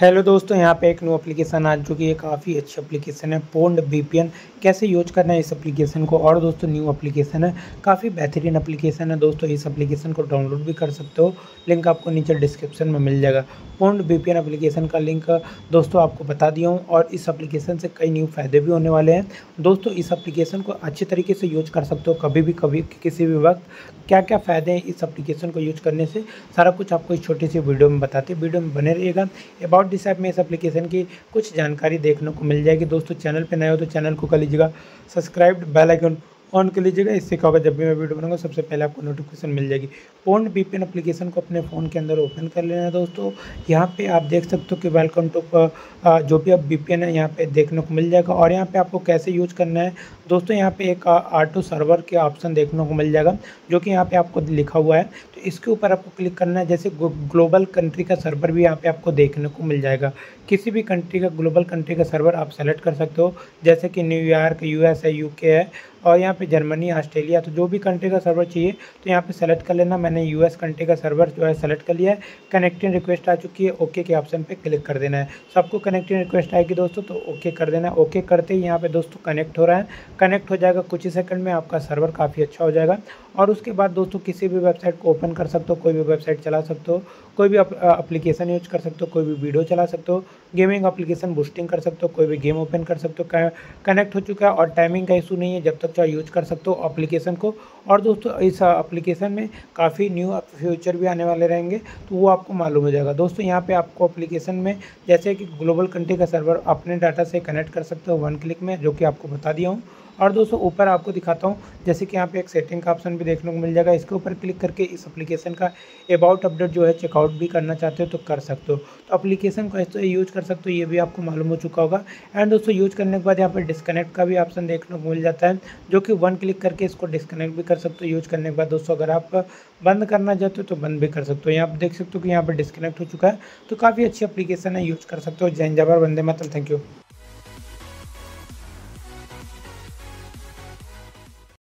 Hello दोस्तों, यहाँ पे एक न्यू एप्लीकेशन आज जो कि ये काफ़ी अच्छी एप्लीकेशन है पोन्ड वीपीएन कैसे यूज़ करना है इस एप्लीकेशन को? और दोस्तों न्यू एप्लीकेशन है, काफ़ी बेहतरीन एप्लीकेशन है दोस्तों, इस एप्लीकेशन को डाउनलोड भी कर सकते हो। लिंक आपको नीचे डिस्क्रिप्शन में मिल जाएगा। पोन्ड वीपीएन एप्लीकेशन का लिंक दोस्तों, आपको बता दिया हूँ, और इस एप्लीकेशन से कई न्यू फ़ायदे भी होने वाले हैं। दोस्तों, इस एप्लीकेशन को अच्छे तरीके से यूज़ कर सकते हो, कभी भी, कभी, किसी भी वक्त। क्या क्या फ़ायदे हैं इस एप्लीकेशन को यूज़ करने से? सारा कुछ आपको इस छोटी सी वीडियो में बताते वीडियो में बने रहिएगा। अबाउट दिस ऐप में इस एप्लीकेशन की कुछ जानकारी देखने को मिल जाएगी। दोस्तों चैनल पे नए हो तो चैनल को कर लीजिएगा। सब्सक्राइब बेल आइकन ऑन कर लीजिएगा। इससे क्या होगा, जब भी मैं वीडियो बनाऊँगा, सबसे पहले आपको नोटिफिकेशन मिल जाएगी। पोन वीपीएन एप्लीकेशन को अपने फ़ोन के अंदर ओपन कर लेना है दोस्तों। यहाँ पे आप देख सकते हो कि वेलकम टू जो भी आप वीपीएन है, यहाँ पे देखने को मिल जाएगा। और यहाँ पे आपको कैसे यूज़ करना है, दोस्तों, यहाँ पे एक ऑटो सर्वर के ऑप्शन देखने को मिल जाएगा, जो कि यहाँ पे आपको लिखा हुआ है। इसके ऊपर आपको क्लिक करना है। जैसे ग्लोबल कंट्री का सर्वर भी यहाँ पे आपको देखने को मिल जाएगा। किसी भी कंट्री का, ग्लोबल कंट्री का सर्वर आप सेलेक्ट कर सकते हो। जैसे कि न्यूयॉर्क यूएस है यूके है और यहाँ पे जर्मनी, ऑस्ट्रेलिया। तो जो भी कंट्री का सर्वर चाहिए तो यहाँ पे सेलेक्ट कर लेना। मैंने यूएस कंट्री का सर्वर जो है सेलेक्ट कर लिया है। कनेक्टिंग रिक्वेस्ट आ चुकी है। ओके के ऑप्शन पे क्लिक कर देना है। सबको कनेक्टिंग रिक्वेस्ट आएगी दोस्तों तो ओके कर देना है। ओके करते ही यहाँ पे दोस्तों कनेक्ट हो रहा है। कनेक्ट हो जाएगा कुछ ही सेकंड में, आपका सर्वर काफ़ी अच्छा हो जाएगा। और उसके बाद दोस्तों किसी भी वेबसाइट को ओपन कर सकते हो, कोई भी वेबसाइट चला सकते हो, कोई भी अप्लीकेशन यूज़ कर सकते हो, कोई भी वीडियो चला सकते हो गेमिंग अप्लीकेशन बूस्टिंग कर सकते हो, कोई भी गेम ओपन कर सकते हो कनेक्ट हो चुका है और टाइमिंग का इशू नहीं है, जब तक चाहे यूज़ कर सकते हो अप्लीकेशन को। और दोस्तों, इस अप्लीकेशन में काफ़ी न्यू फ्यूचर भी आने वाले रहेंगे तो वो आपको मालूम हो जाएगा। दोस्तों, यहाँ पे आपको अप्लीकेशन में जैसे कि ग्लोबल कंट्री का सर्वर अपने डाटा से कनेक्ट कर सकते हो वन क्लिक में, जो कि आपको बता दिया हूँ। और दोस्तों, ऊपर आपको दिखाता हूँ, जैसे कि यहाँ पे एक सेटिंग का ऑप्शन भी देखने को मिल जाएगा। इसके ऊपर क्लिक करके इस एप्लीकेशन का अबाउट अपडेट जो है चेकआउट भी करना चाहते हो तो कर सकते हो। तो एप्लीकेशन को ऐसे यूज़ कर सकते हो, ये भी आपको मालूम हो चुका होगा। एंड दोस्तों यूज़ करने के बाद यहाँ पर डिस्कनेक्ट का भी ऑप्शन देखने को मिल जाता है, जो कि वन क्लिक करके इसको डिस्कनेक्ट भी कर सकते हो। यूज़ करने के बाद दोस्तों, अगर आप बंद करना चाहते हो तो बंद भी कर सकते हो। यहाँ पर देख सकते हो कि यहाँ पर डिस्कनेक्ट हो चुका है तो काफ़ी अच्छी अपलीकेशन है यूज़ कर सकते हो। जैन जबर वंदे मातम थैंक यू